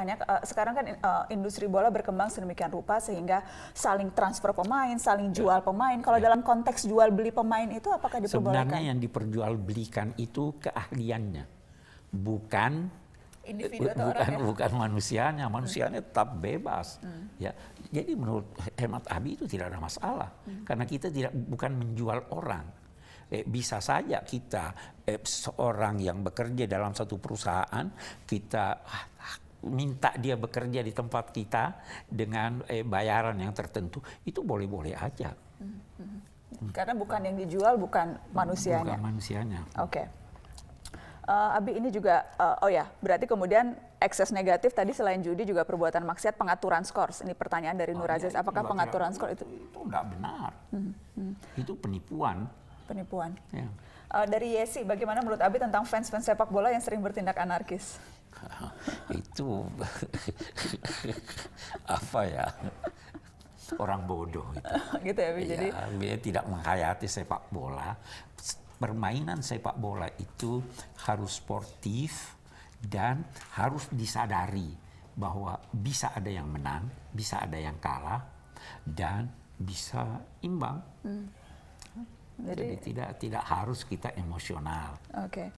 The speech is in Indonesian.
tanya, uh, sekarang kan uh, industri bola berkembang sedemikian rupa sehingga saling transfer pemain, saling jual ya. pemain. Kalau ya. dalam konteks jual beli pemain itu apakah diperbolehkan? Sebenarnya yang diperjualbelikan itu keahliannya, bukan individu atau bukan orang ya? bukan manusianya manusianya hmm. tetap bebas hmm. ya jadi menurut hemat Abi itu tidak ada masalah hmm. karena kita tidak bukan menjual orang eh, bisa saja kita eh, seorang yang bekerja dalam satu perusahaan kita ah, minta dia bekerja di tempat kita dengan eh, bayaran yang tertentu itu boleh-boleh aja hmm. Hmm. karena bukan yang dijual bukan manusianya bukan manusianya oke okay uh, Abi ini juga uh, oh ya berarti kemudian ekses negatif tadi selain judi juga perbuatan maksiat pengaturan skor. Ini pertanyaan dari oh, Nur Aziz, ya, apakah pengaturan skor itu itu tidak benar? Hmm, hmm. Itu penipuan. Penipuan. Ya. Uh, dari Yesi, bagaimana menurut Abi tentang fans-fans sepak bola yang sering bertindak anarkis? itu apa ya? Orang bodoh itu. gitu ya. Ya, jadi dia tidak menghayati sepak bola permainan sepak bola itu harus sportif dan harus disadari bahwa bisa ada yang menang, bisa ada yang kalah, dan bisa imbang. Hmm. Jadi, Jadi tidak tidak harus kita emosional. Oke. Okay.